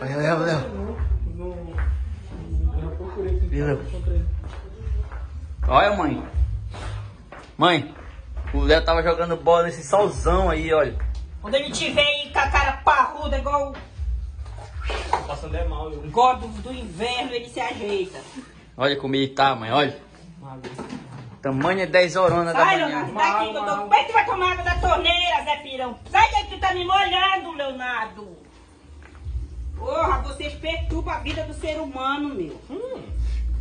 Olha, Léo, Léo. Eu procurei aqui. Olha, mãe. Mãe, o Léo tava jogando bola nesse solzão aí, olha. Quando ele tiver aí com a cara parruda, igual, Passando é mal, eu. igual do, do inverno, ele se ajeita. Olha como ele tá, mãe, olha. Tamanho é 10 horas da Sai, manhã. Leonardo, daqui que eu tô... Como é que tu vai tomar água da torneira, Zé Pirão? Sai daí que tu tá me molhando, Leonardo. Porra, vocês perturbam a vida do ser humano, meu.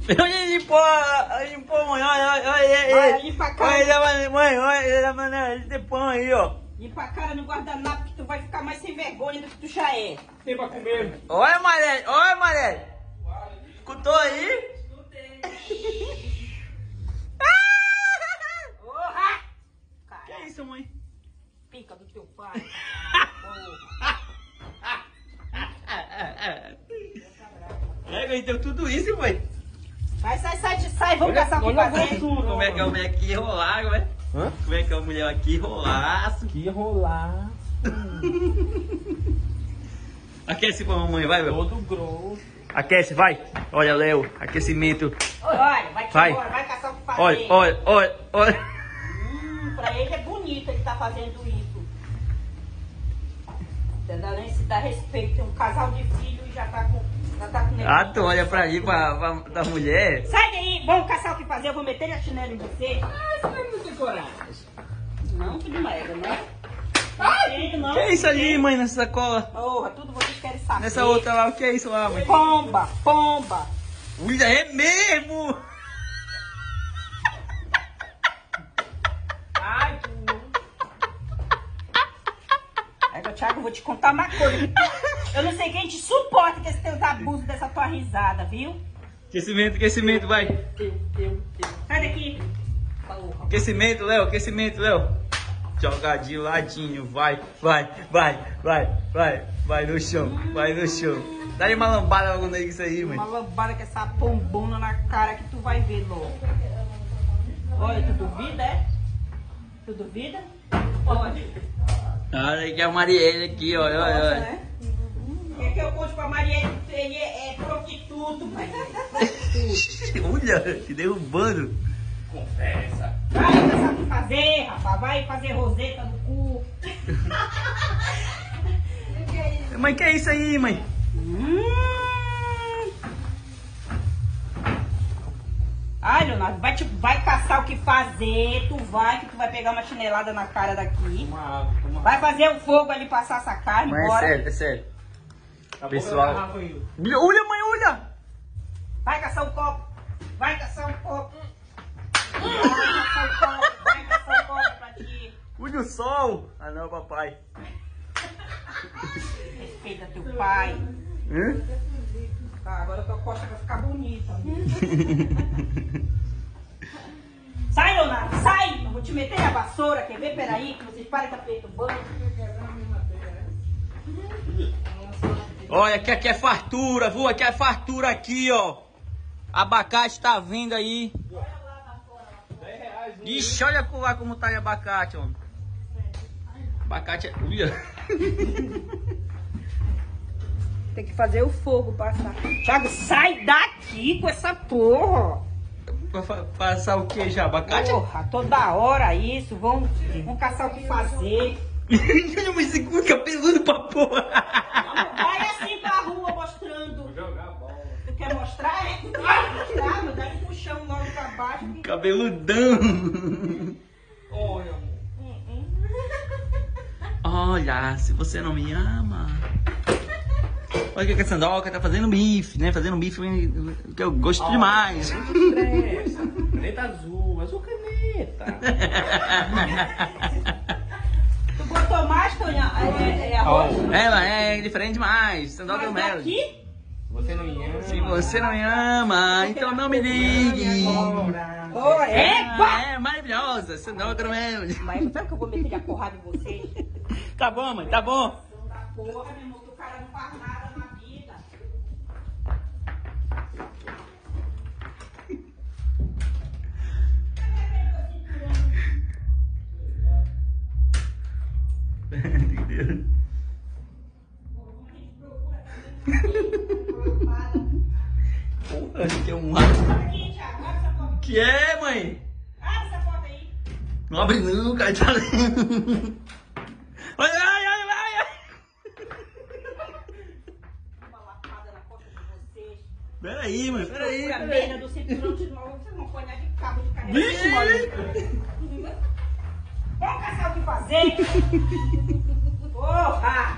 Olha ele, pô, olha, pô, mãe, olha, olha, olha, olha. limpa a cara. Olha, mãe, mãe, olha, mãe, tem pão aí, ó. Limpa a cara no guardanapo que tu vai ficar mais sem vergonha do que tu já é. Tem pra comer. Olha, Maré, olha, Maré. Escutou aí? Porra! Que Cara, isso, mãe? pica do teu pai. É, ele deu tudo isso, mãe. Vai, sai, sai, sai, vamos Olha- caçar o olha fazer. tudo. Como é que é a mulher aqui rolar, como é? Hã? Como é que é a mulher aqui rolaço? Que rolar. Aquece pra mamãe, vai, meu. Todo grosso. Aquece, vai. Olha, Léo, aquecimento. Olha, vai, Vai. embora, vai caçar o que fazer. Olha, olha, olha, olha. Hum, pra ele é bonito ele tá fazendo isso. Entendeu? Nem se dá respeito. Tem um casal de filhos e já tá com. Já tá com Ah, tu olha pra ali, pra, pra, da mulher. Sai daí, vamos caçar o que fazer, eu vou meter a chinela em você. Ah, você não tem coragem. Não, de merda, né? Ai, não. Que é isso ali, mãe, nessa sacola? Porra, tudo vocês querem saber. Nessa outra lá, o que é isso lá, mãe? Pomba, pomba. Olha, é mesmo! Thiago, eu vou te contar uma coisa. Eu não sei quem te suporta com esse teus abusos dessa tua risada, viu? Aquecimento, aquecimento, vai. Eu, eu, eu. Sai daqui. Aquecimento, Léo, aquecimento, Léo. Joga de ladinho, vai, vai, vai, vai, vai, vai no chão, vai no chão. Dá uma lambada logo nisso aí, mãe. Uma lambada com essa pombona na cara que tu vai ver logo. Olha, tu duvida, é? Tu duvida? Olha. Olha que é a Marielle aqui, olha, olha, olha. né? Quer que eu conte pra Maria que ele é, é prostituto, pai? Olha, te derrubando. Confessa. Vai o que fazer, rapaz. Vai fazer roseta no cu. Mãe, que é isso aí, mãe? Hum. Ai, Leonardo, vai, te, vai caçar o que fazer. Tu vai, que tu vai pegar uma chinelada na cara daqui. Toma água, toma Vai fazer o fogo ali, passar essa carne, Mãe, é bora. sério, é sério. Pessoal. Olha, olha, mãe, olha. Vai caçar o copo. Vai caçar o copo. Vai caçar o copo. Vai caçar o copo pra ti. Olha o sol. Ah, não, papai. Respeita teu pai. Hã? Tá, agora tua costa vai ficar bonita. sai, Leonardo, sai! Eu vou te meter na vassoura, quer ver? Peraí, que vocês parem de perturbando. Olha, aqui, aqui é fartura, viu? Aqui é fartura aqui, ó. Abacate tá vindo aí. Ixi, olha lá como tá aí abacate, ó. Abacate é... Tem que fazer o fogo passar. Thiago, sai daqui com essa porra! Passar o que já? Abacate? Porra, toda hora isso. Vão, vão caçar o que fazer. Mas esse cu cabeludo pra porra. Vai assim pra rua mostrando. Jogar bola. Tu quer mostrar? É? Tu quer mostrar, meu? Dá um puxão logo pra baixo. que- Cabeludão. Olha, amor. Olha, se você não me ama. Olha o que a Sandoca tá fazendo bife, né? Fazendo bife que eu gosto demais. Estressa. Caneta azul. Azul caneta. Tu botou mais, Tonha? É, é arroz? Ela é diferente demais. Sandoca Mas Melo. daqui? Você não ia. Se você não me ama, então não me ligue. Oh, Epa! É maravilhosa. Sandoca Melo. Mas sabe que eu vou meter a porrada em vocês? Tá bom, mãe, tá bom. Da porra, meu irmão, que o cara não faz nada Porra, que é um. Que é, mãe? Abre essa porta aí. Não abre não, cara. Tá lendo. Ai, ai, ai, ai. Uma lapada na porta de vocês. Peraí, mãe, peraí. Procura a meia do cinturão de novo. Vocês vão apanhar de cabo de carreira. Vixe, Vamos caçar o que fazer. Porra!